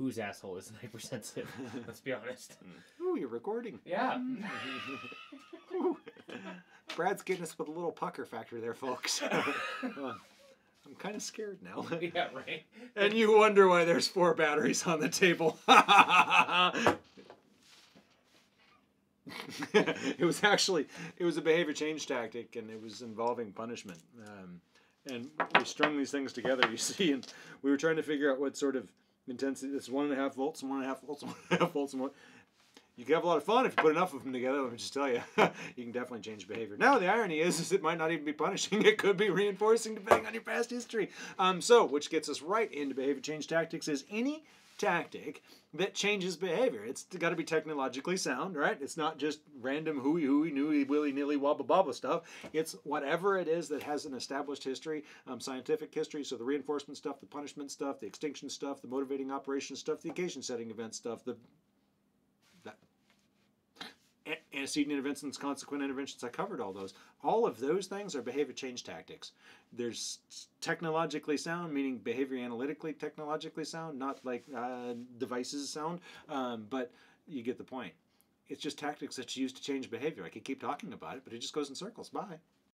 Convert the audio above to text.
whose asshole isn't hypersensitive. Let's be honest. Ooh, you're recording. Yeah. Ooh. Brad's getting us with a little pucker factor there, folks. Uh, I'm kind of scared now. yeah, right. and you wonder why there's four batteries on the table. it was actually it was a behavior change tactic, and it was involving punishment. Um, and we strung these things together. You see, and we were trying to figure out what sort of intensity. It's one and a half volts, and one and a half volts, and one and a half volts, and one. You can have a lot of fun if you put enough of them together. Let me just tell you, you can definitely change behavior. Now the irony is, is it might not even be punishing; it could be reinforcing, depending on your past history. Um, so, which gets us right into behavior change tactics: is any tactic that changes behavior. It's got to be technologically sound, right? It's not just random hooey hooey nooey willy nilly wobble bobble stuff. It's whatever it is that has an established history, um, scientific history. So the reinforcement stuff, the punishment stuff, the extinction stuff, the motivating operation stuff, the occasion setting event stuff, the antecedent interventions, consequent interventions. I covered all those. All of those things are behavior change tactics. There's technologically sound, meaning behavior analytically technologically sound, not like uh, devices sound, um, but you get the point. It's just tactics that you use to change behavior. I could keep talking about it, but it just goes in circles. Bye.